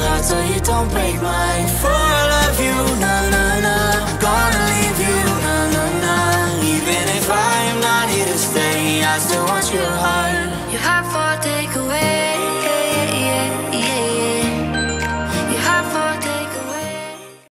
heart so you don't break mine For I love you, na na na. Gonna leave you, na na na. Even if I am not here to stay I still want your heart.